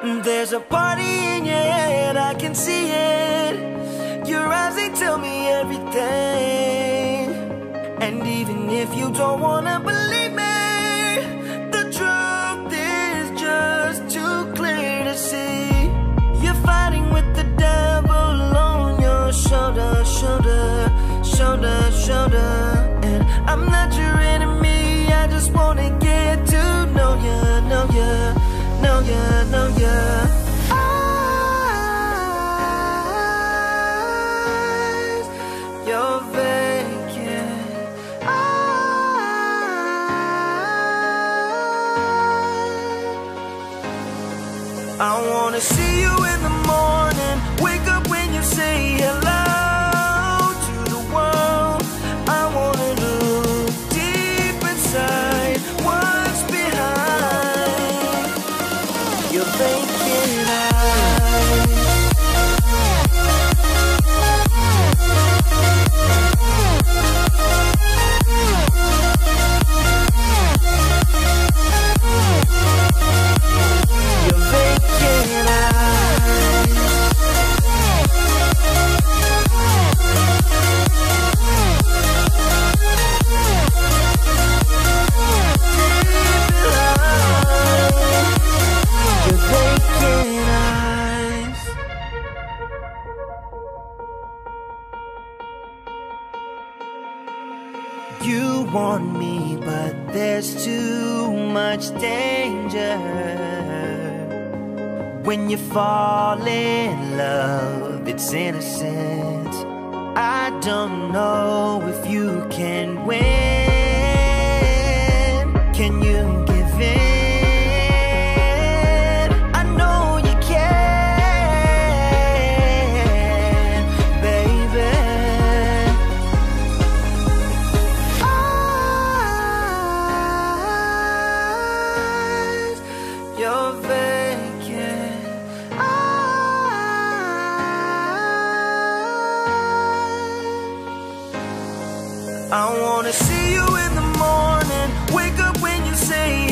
There's a party in your head, I can see it. Your eyes, they tell me everything. And even if you don't wanna believe me, the truth is just too clear to see. You're fighting with the devil on your shoulder, shoulder, shoulder, shoulder. And I'm not your I wanna see you in the morning. Wake up when you say hello to the world. I wanna look deep inside what's behind your vacant eyes. You want me, but there's too much danger. When you fall in love, it's innocent. I don't know if you can win. I wanna see you in the morning. Wake up when you say